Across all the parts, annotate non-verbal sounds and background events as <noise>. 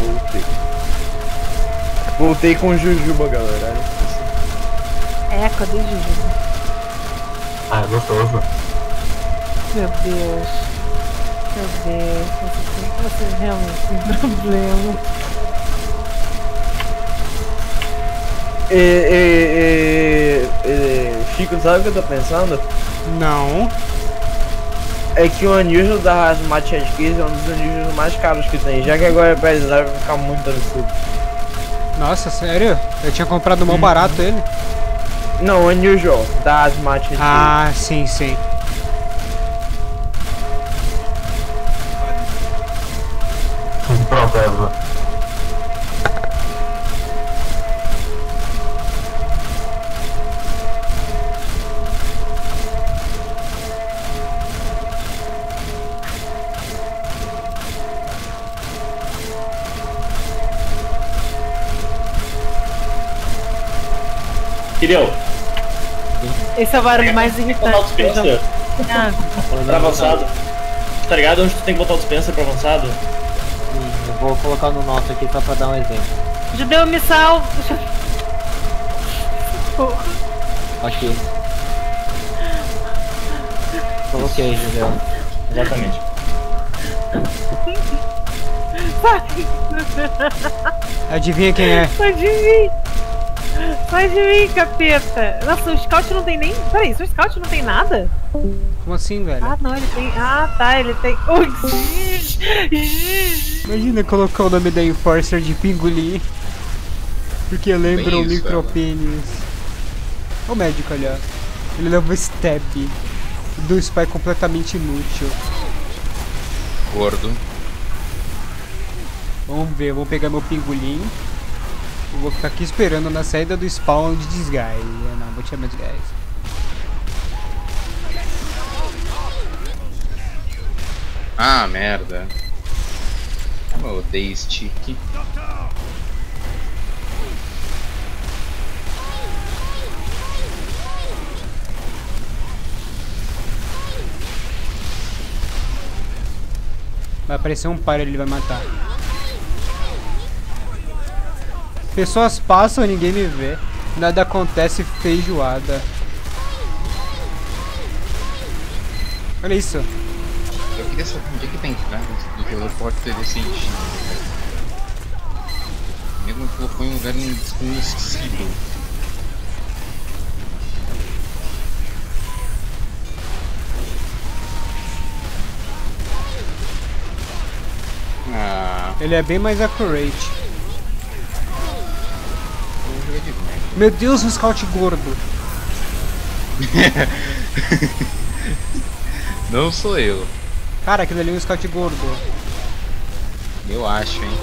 Voltei. Voltei com Jujuba, galera. É, cadê Jujuba? Ah, é gostoso. Meu Deus. Meu Deus. Vocês, vocês realmente têm problema. E, e, e, e, Chico, sabe o que eu tô pensando? Não. É que o Unusual da Hazmat Keys é um dos Unusuals mais caros que tem, já que agora é pesado vai ficar muito absurdo. Nossa, sério? Eu tinha comprado mal barato ele. Não, Unusual da Hazmat Keys. Ah, sim, sim. Kiril, Esse é o barulho mais que botar o irritante. dispenser Ah, pra avançado. Tá ligado onde tu tem que botar o dispenser pra avançado? Sim, eu vou colocar no nosso aqui só pra dar um exemplo. Judeu, me salva. <laughs> Porra. Aqui. Coloquei, Julião. Exatamente. Sai. Adivinha quem é? Mim. Sai de mim, capeta. Nossa, o scout não tem nem. Peraí, seu scout não tem nada? Como assim, velho? Ah, não, ele tem. Ah, tá, ele tem. <laughs> Imagina colocar o nome da Enforcer de Pingolim. Porque lembra o micropênis. Olha o médico ali, ó. Ele leva stab. Do spy completamente inútil. Gordo. Vamos ver, vou pegar meu pingolim. Eu vou ficar aqui esperando na saída do spawn de disguise. Ah, Não, vou tirar meu disguise. Ah, merda. Eu odeio stick. Vai aparecer um par ele vai matar. Pessoas passam e ninguém me vê. Nada acontece feijoada. Olha isso. Eu queria saber onde é que tá entrada do teleporte desse sentido. Mesmo que colocou em um lugar desconhecido. Ah, Ele é bem mais accurate. Meu Deus, um scout gordo. <laughs> Não sou eu. Cara, aquele ali é um scout gordo. Eu acho, hein.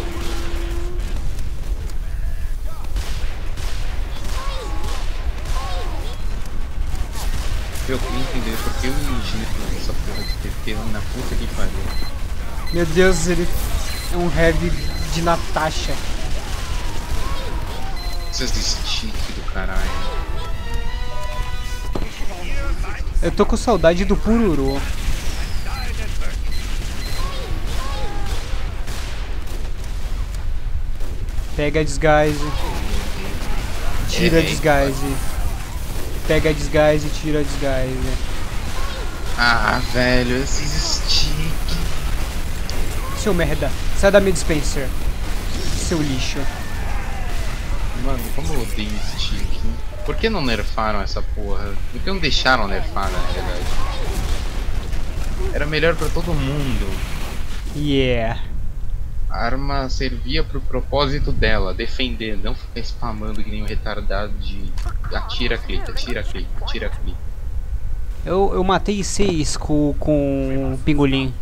Eu queria entender por que o Nijin fez essa porra de lá na puta que pariu. Meu Deus, ele é um heavy de Natasha. De stick do caralho. Eu tô com saudade do Pururu. Pega a disguise. Tira a disguise. Pega a disguise tira a disguise. Ah, velho, esses stick. Seu merda, sai da minha dispenser. Seu lixo. Mano, como eu odeio stick. Por que não nerfaram essa porra? Por que não deixaram nerfar, na verdade? Era melhor pra todo mundo. Yeah. A arma servia pro propósito dela, defender, não ficar spamando que nem um retardado de atira, clica, atira, clica, atira, clica. Eu, eu matei seis com, com o pingolim.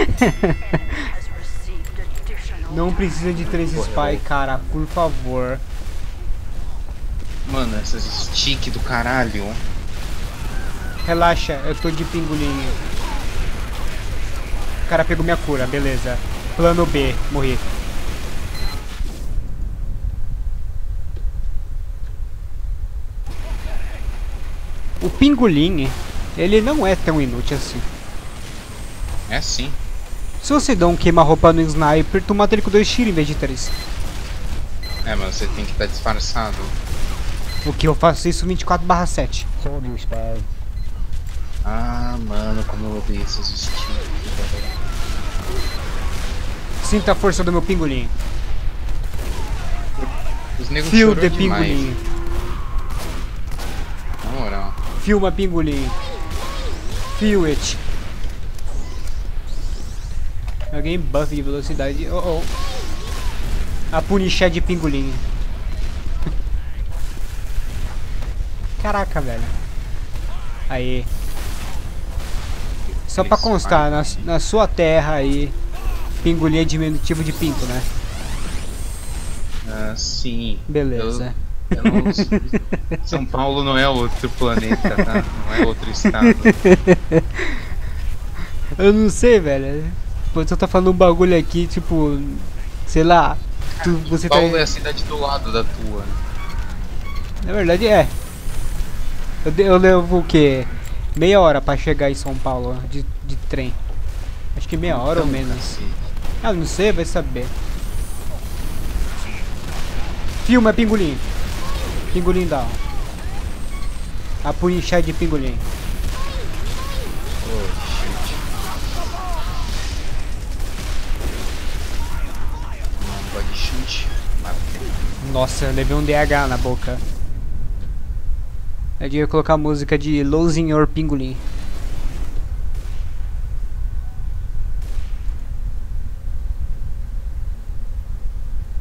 <laughs> Não precisa de três spy, cara, por favor. Mano, essas stick do caralho. Relaxa, eu tô de pingolim. O cara pegou minha cura, beleza. Plano B, morri. O pingolim, ele não é tão inútil assim. É sim. Se você dá um queima-roupa no sniper, tu mata ele com dois tiros em vez de três. É, mas você tem que estar disfarçado. O que eu faço isso 24 barra 7. Ah, mano, como eu odeio esses skills. Sinta a força do meu pingolim. Os negros Fio de pingolim. Na moral. Filma pingolim. Feel it. Alguém buff de velocidade. Oh oh. A puniché de pingolim. Caraca, velho. Aí. Só pra constar, na, na sua terra aí, pingolim é diminutivo de pinto, né? Ah, sim. Beleza. Eu não- <laughs> São Paulo não é outro planeta, tá? Não é outro estado. <laughs> Eu não sei, velho. Pô, tu tá falando um bagulho aqui, tipo. Sei lá. Tu, você tá. Paulo é a cidade do lado da tua. Na verdade é. Eu, eu levo o quê? Meia hora pra chegar em São Paulo de, de trem. Acho que meia hora ou Então, menos. cacete. Ah, não sei, vai saber. Filma pingolim. Pingolim down. A punixé de pingolim. Oh, chute. Matei. Nossa, eu levei um DH na boca. Eu devia colocar a música de Losing Your Pingolim.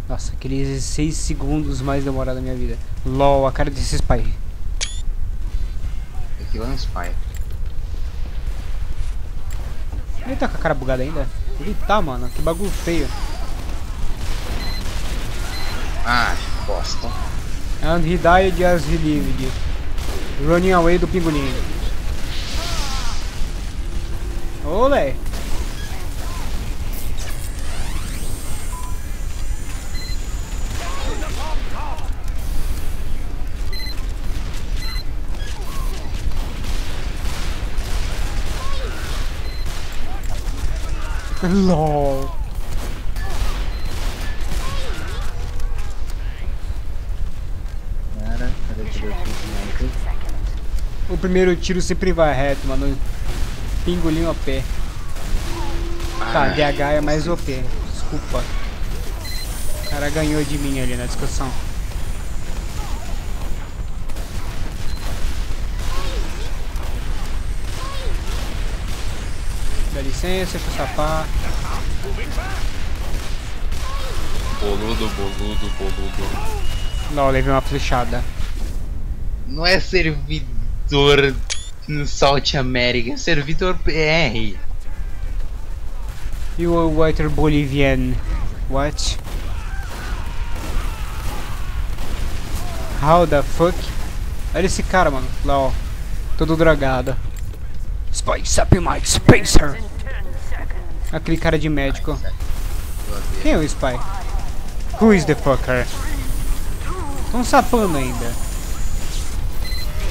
Nossa, aqueles 6 segundos mais demorados da minha vida. LOL, a cara desse spy. Aquilo é um spy. Ele tá com a cara bugada ainda? Ele tá, mano. Que bagulho feio. Ah, bosta. And he died as he lived. Running away do pingolim. Olé! <laughs> LOL. Cara, cadê que eu fiz O primeiro tiro sempre vai reto, mano. Pingolim OP. Tá, DH é mais OP. Desculpa. O cara ganhou de mim ali na discussão. Dá licença, deixa eu sapar. Boludo, boludo, boludo. Não, levei uma flechada. Não é servidor no South America, servidor PR. You are water Bolivian. What? How the fuck? Olha esse cara, mano. Lá, ó. Todo drogado. Spice up my spacer. In 10 seconds. Aquele cara de médico. Quem é o Spy? Who is the fucker? Tão sapando ainda.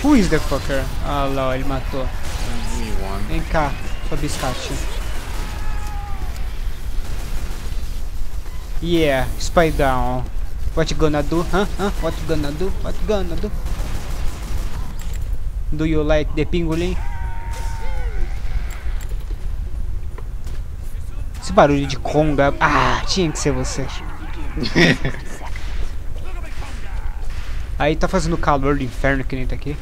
Who is the fucker? Ah lá, ele matou. Vem cá, sua biscate. Yeah, spy down. What you gonna do? Huh? Huh? What you gonna do? What you gonna do? Do you like the pingolim? Esse barulho de conga. Ah, tinha que ser você. <laughs> Aí tá fazendo calor do inferno que nem tá aqui.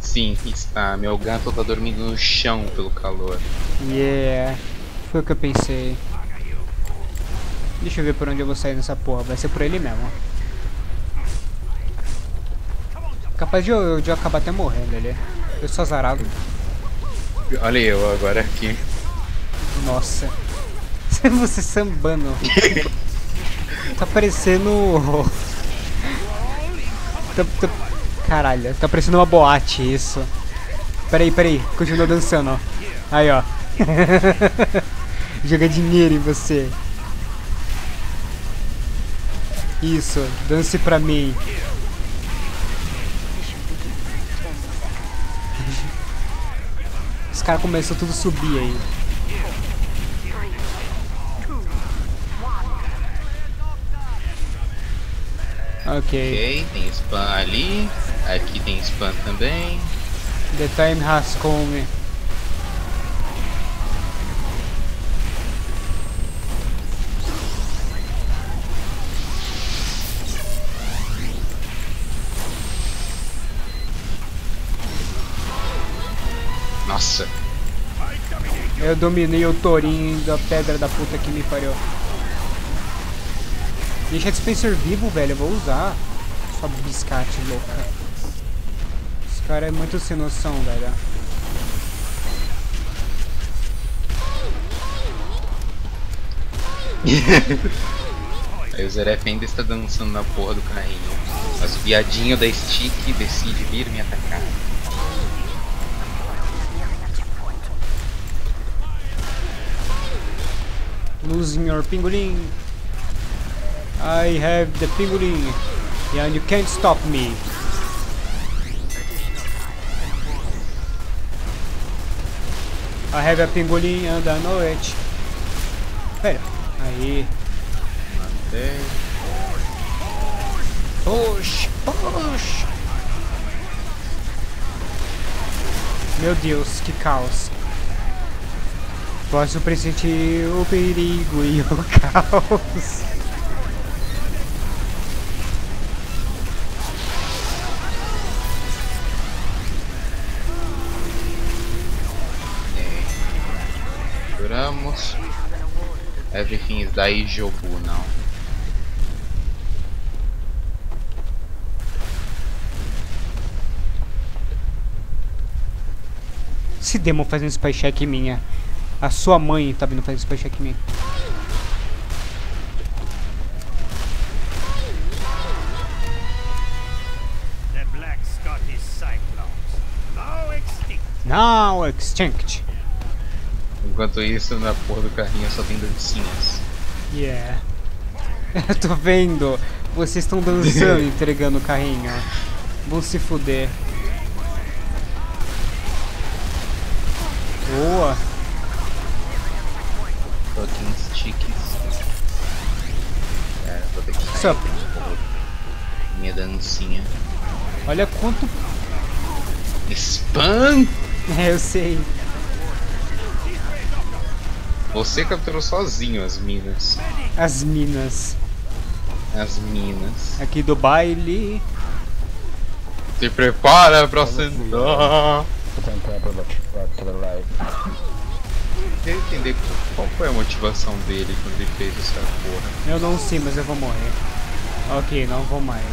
Sim, está. Meu gato tá dormindo no chão pelo calor. Yeah, foi o que eu pensei. Deixa eu ver por onde eu vou sair nessa porra. Vai ser por ele mesmo. Capaz de eu, de eu acabar até morrendo ali. Eu sou azarado. Olha eu agora aqui. Nossa. <laughs> Você sambando. tá parecendo. Tá, tá- Caralho, tá parecendo uma boate isso. Peraí, peraí, continua dançando, ó. Aí, ó. <laughs> Joga dinheiro em você. Isso, dance pra mim. <laughs> Os caras começam tudo a subir aí. Ok. Ok, tem spam ali. Aqui tem spam também. The time has come. Nossa, Eu dominei o tourinho da pedra da puta que me pariu. Deixa Dispenser vivo, velho. Eu vou usar. Sua biscate louca. Esse cara é muito sem noção, velho. <laughs> Aí o Zeref ainda está dançando na porra do carrinho. Mas o viadinho da Stick decide vir me atacar. Losing your. I have the pingolim. And you can't stop me. I have a pingolim and know it. Pera. Aí. Matei. Push, push. Meu Deus, que caos. Posso pressentir o perigo e o <laughs> caos. Juramos. Everything is daí jogo, não. Esse demo fazendo spy check minha. A sua mãe tá vindo fazer spy check minha. The Black Scottish Cyclops, now extinct. Enquanto isso, na porra do carrinho só tem dancinhas. Yeah. <laughs> Eu tô vendo. Vocês estão dançando <laughs> entregando o carrinho. Vão se fuder. Boa. Fucking sticks. É, vou ter que sair. Minha dancinha. Olha quanto. Spam! <laughs> É, eu sei. Você capturou sozinho as minas. As minas. As minas. Aqui do baile. Se prepara pra sentar. Queria entender qual foi a motivação dele quando ele fez essa porra. Eu não sei, mas eu vou morrer. Ok, não vou mais.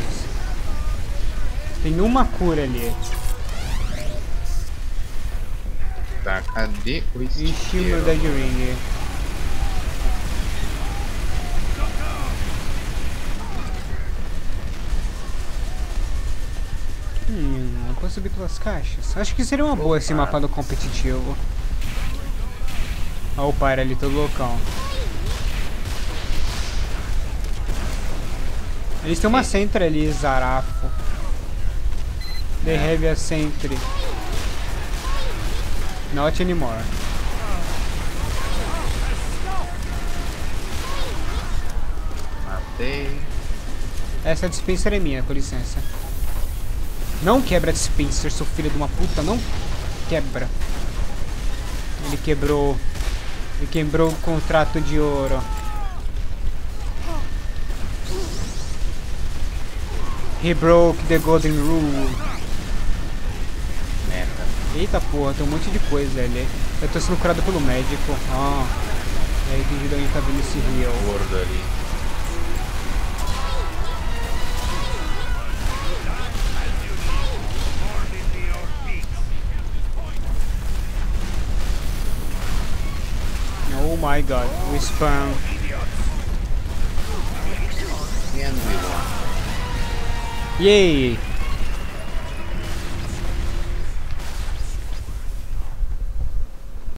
Tem uma cura ali. Tá, cadê o isqueiro? Dead Ring. Hum, eu posso subir pelas caixas? Acho que seria uma boa esse mapa no competitivo. Olha o pai ali, todo loucão. Eles têm uma sentry ali, Zarafo. They have a sentry. Not anymore. Matei. Essa dispenser é minha, com licença. Não quebra a dispenser, seu filho de uma puta, não quebra. Ele quebrou. Ele quebrou o contrato de ouro. He broke the golden rule. Eita porra, tem um monte de coisa ali. Eu tô sendo curado pelo médico. Ah. E aí entendi de onde tá vindo esse rio. Gordo ali. Oh my god, we spam. Yay!